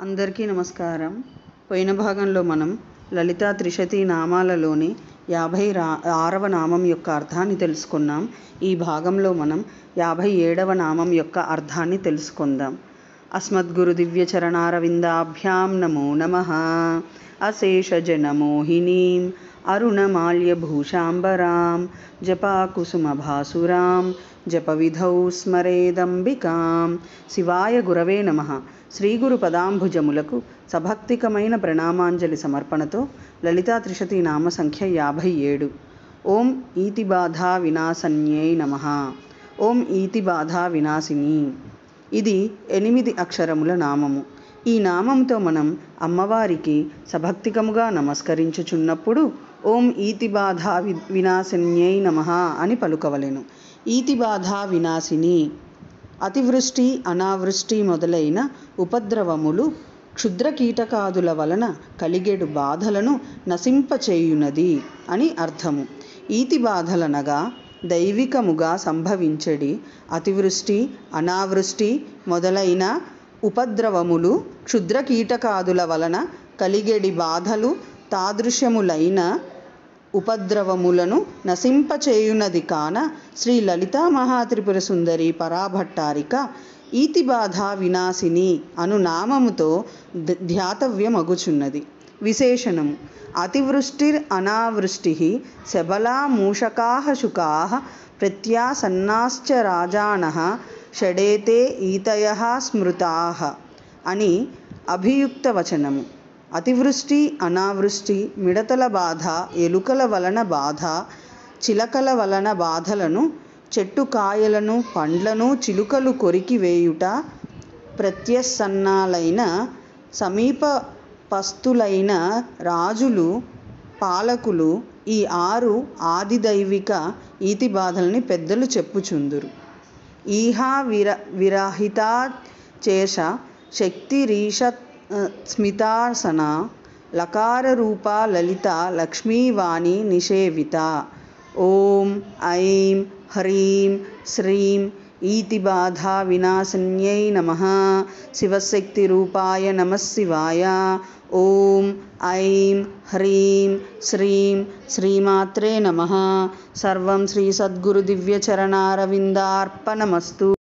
అందరికీ నమస్కారం. పోయిన భాగంలో మనం లలితా త్రిశతి నామాలలోని యాభై రా ఆరవ నామం యొక్క అర్థాన్ని తెలుసుకున్నాం. ఈ భాగంలో మనం యాభై ఏడవ నామం యొక్క అర్థాన్ని తెలుసుకుందాం. అస్మద్గురు దివ్య చరణారవిందాభ్యాం నమో. నమ అశేషజనమోహినీం అరుణమాల్యభూషాంబరాం జపాకుసుమభాసురాం జపవిధౌ స్మరేదంబికాం శివాయ గురవే నమ శ్రీగురు పదాంభుజములకు సభక్తికమైన ప్రణామాంజలి సమర్పణతో లలితా త్రిశతి నామ సంఖ్య యాభై ఏడు ఓం ఈతిబాధా వినాశన్యై నమ. ఓం ఈతిబాధా వినాశిని. ఇది ఎనిమిది అక్షరముల నామము. ఈ నామంతో మనం అమ్మవారికి సభక్తికముగా నమస్కరించుచున్నప్పుడు ఓం ఈతిబాధా వి వినాశన్యై నమ అని పలుకవలెను. ఈతిబాధా వినాశిని అతివృష్టి అనావృష్టి మొదలైన ఉపద్రవములు క్షుద్ర కీటకాదుల వలన కలిగేడు బాధలను నశింపచేయునది అని అర్థము. ఈతి బాధలనగా దైవికముగా సంభవించడి అతివృష్టి అనావృష్టి మొదలైన ఉపద్రవములు క్షుద్ర కీటకాదుల వలన కలిగేడి బాధలు తాదృశ్యములైన ఉపద్రవములను నశింపచేయునది కాన శ్రీ లలితా మహాత్రిపుర సుందరి పరాభట్టారిక ఈతిబాధ వినాశిని అను నామముతో ధ్యాతవ్యమగుచున్నది. విశేషణము. అతివృష్టిర్ అనావృష్టి శబలా మూషకా శుకా ప్రత్యాసన్నాశ్చ రాజాన షడేతే ఈతయ స్మృతా అని అభియుక్త వచనము. అతివృష్టి అనావృష్టి మిడతల బాధ ఎలుకల వలన బాధ చిలకల వలన బాధలను చెట్టు కాయలను పండ్లను చిలుకలు కొరికి వేయుట ప్రత్యసన్నాలైన సమీప పస్తులైన రాజులు పాలకులు ఈ ఆరు ఆదిదైవిక ఈతి బాధల్ని పెద్దలు చెప్పుచుందురు. ఈహా విర విరాహిత చేష శక్తిరీషత్ స్మితాసన లకారరూప లలిత లక్ష్మీవాణి నిషేవిత. ఓం ఐం హ్రీం శ్రీం ఈతిబాధా వినాశన్యై నమ. శివశక్తిరూపాయ నమ శివాయ. ఓం ఐం హ్రీం శ్రీం శ్రీమాత్రే నమ. సర్వం శ్రీ సద్గురు దివ్యచరణారవిందార్పణమస్తు.